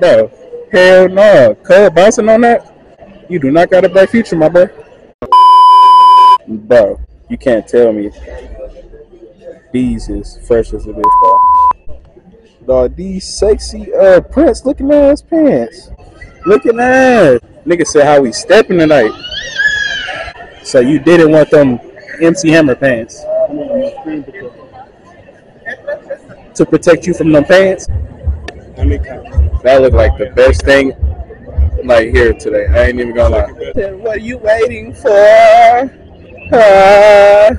Bro, hell no. Cub bouncing on that? You do not got a bright future, my boy. Bro, you can't tell me these is fresh as a bitch, bro. Dog, these sexy uh Prince looking ass pants. Looking ass. Nigga said how we stepping tonight. So you didn't want them MC Hammer pants to protect you from them pants? That looked like the best thing like here today. I ain't even gonna lie. What are you waiting for? Uh,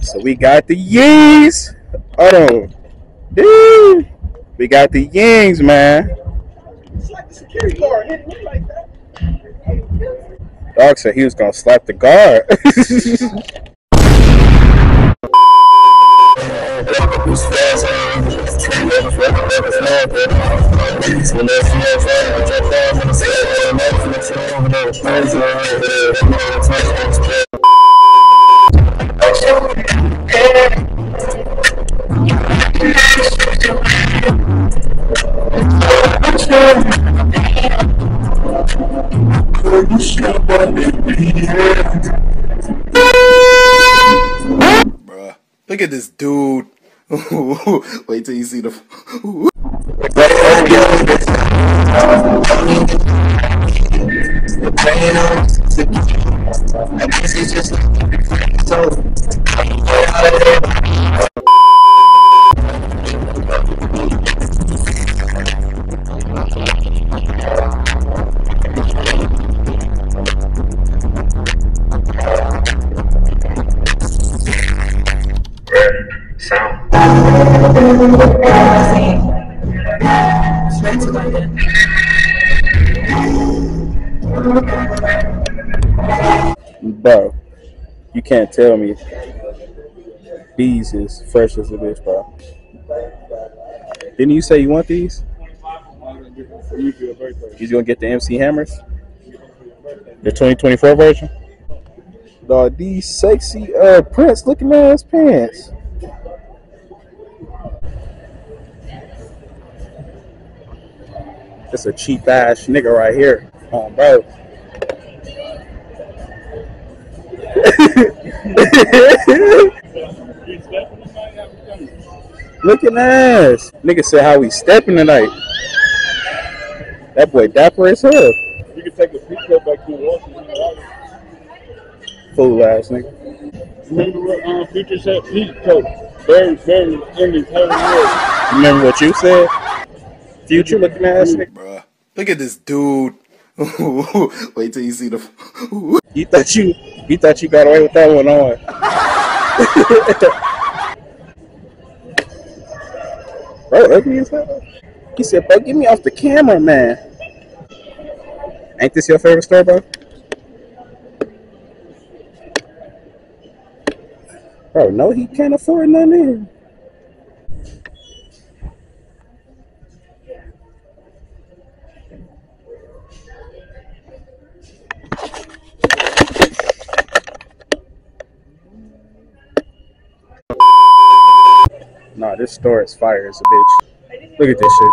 so we got the Yeezys. Hold on. Dude. We got the Yings, man. Dog said he was gonna slap the guard. Bruh. Look at this dude. Wait till you see the. Bro, you can't tell me these is fresh as a bitch, bro. Didn't you say you want these? He's gonna get the MC Hammers, the 2024 version. Dog, these sexy uh Prince looking ass pants. It's a cheap ass nigga right here. Oh, bro. Looking ass. Nigga said how we stepping tonight. That boy dapper as hell. You can take a picture back to Washington. Fool ass nigga. Remember what um, Future said? Pete told very, very in his. Remember what you said? Future looking ass nigga. Bruh. Look at this dude. Wait till you see the. You thought you you thought you got away with that one on. bro, ugly as hell. He said, bro, get me off the camera, man. Ain't this your favorite store, bro? Bro, no, he can't afford none in. This store is fire as a bitch. Look at this shit.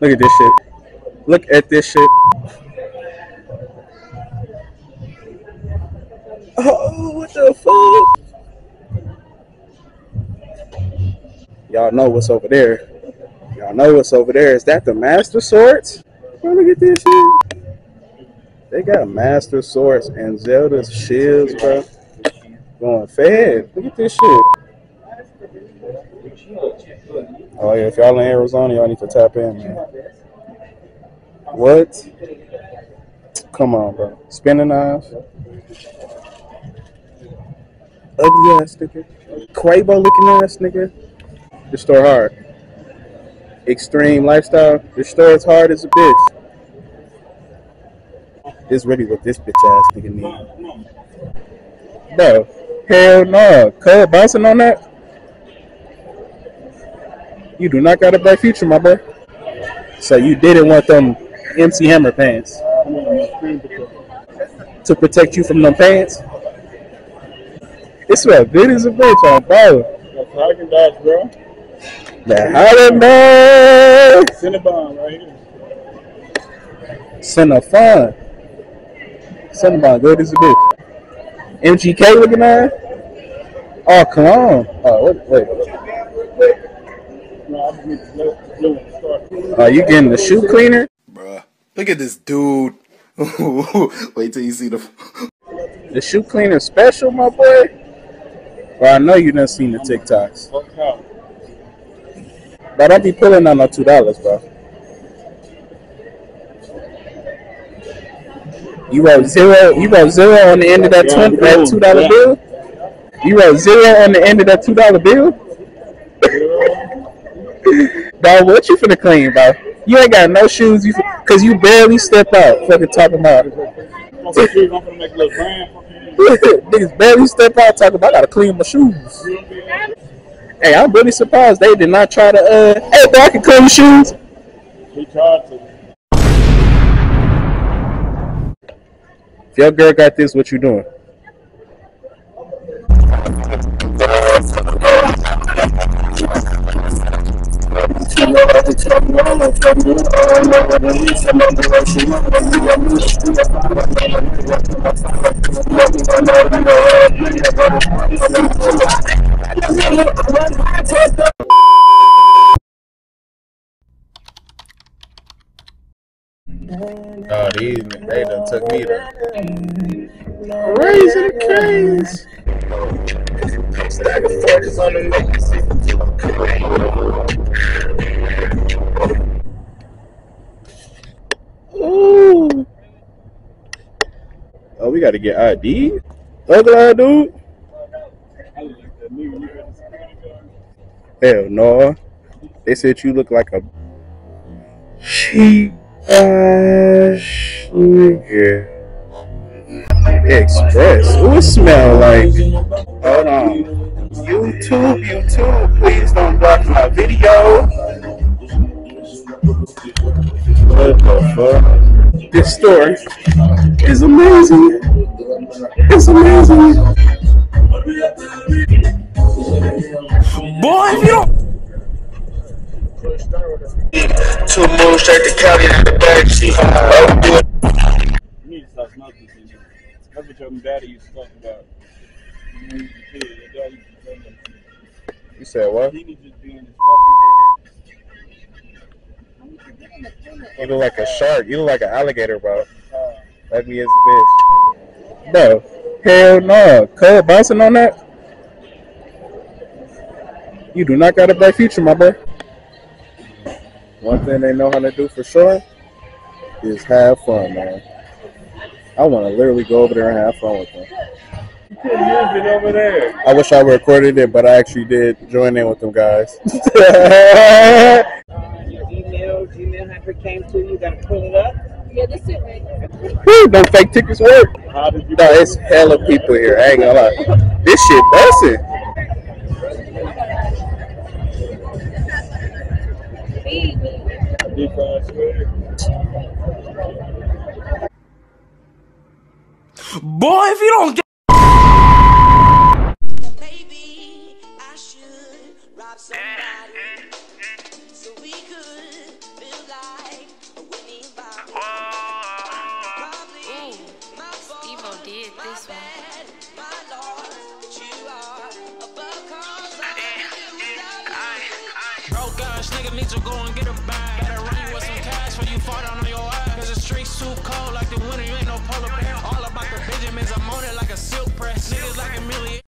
Look at this shit. Look at this shit. Oh, what the fuck? Y'all know what's over there. Y'all know what's over there. Is that the Master Swords? Bro, look at this shit. They got Master Swords and Zelda's shields, bro. Going fast. Look at this shit. Oh yeah, if y'all in Arizona, y'all need to tap in, man. What? Come on, bro. Spinning knives. Ugly ass nigga. Quavo looking ass nigga. This store hard. Extreme lifestyle. This store is hard as a bitch. This really what this bitch ass nigga need. Bro, hell no. Cub bouncing on that? You do not got a bright future, my boy. So you didn't want them MC Hammer pants to protect you from them pants? It what good as a bitch on bro. Haagen Dazs, bro. The. Cinnabon right here. Cinnafon. Cinnabon, good as a bitch. MGK looking at? Oh, cologne. Oh, wait, wait. No, I just need to blue, blue one to Are you getting the shoe cleaner? Bruh. Look at this dude. Wait till you see the. The shoe cleaner special, my boy? Well, I know you done seen the TikToks. But don't be pulling on no two dollars, bro. You wrote zero. You wrote zero on the end of that Yeah, that two dollar Yeah. bill. You wrote zero on the end of that two dollar bill. Dog, what you finna clean, bro? You ain't got no shoes, you cause you barely step out. Fucking talking about niggas barely step out talking about I gotta clean my shoes. Hey, I'm really surprised they did not try to. uh Hey, bro, I can clean your shoes. He tried to. If your girl got this, what you doing? Oh, these they done took me to raising the case. Ooh. Oh, we got to get ID. Ugly eye dude. Hell no. They said you look like a cheap ass nigga. Express. It smell like? Hold on. YouTube, YouTube, please don't block my video. What the fuck? This story is amazing. It's amazing. Boy, if you don't. Two moves straight to Cali in the backseat. Oh, do. You need to stop smoking. That's what your daddy used to talk about. You was a kid, your daddy used to say that. You said what? He needs to be in his fucking You look like a shark. You look like an alligator, bro. Head. Uh, Let me as a bitch. No. Hell no. Cole bouncing on that? You do not got a bright future, my boy. One thing they know how to do for sure is have fun, man. I want to literally go over there and have fun with them. you couldn't use it over there. I wish I recorded it, but I actually did join in with them guys. Your email, Gmail never came to you. You gotta pull it up. Yeah, that's it right there. Whew, them fake tickets work. How did you? No, it's hella people here. I ain't gonna lie. This shit busting. Defense. Boy, if you don't get. Broke ass nigga need to go and get a bag. Better run you with some cash before you fall down on your ass. Cause the streets too cold like the winter, you ain't no polar bear. All about the Benjamins, I'm on it like a silk press. Niggas like a million.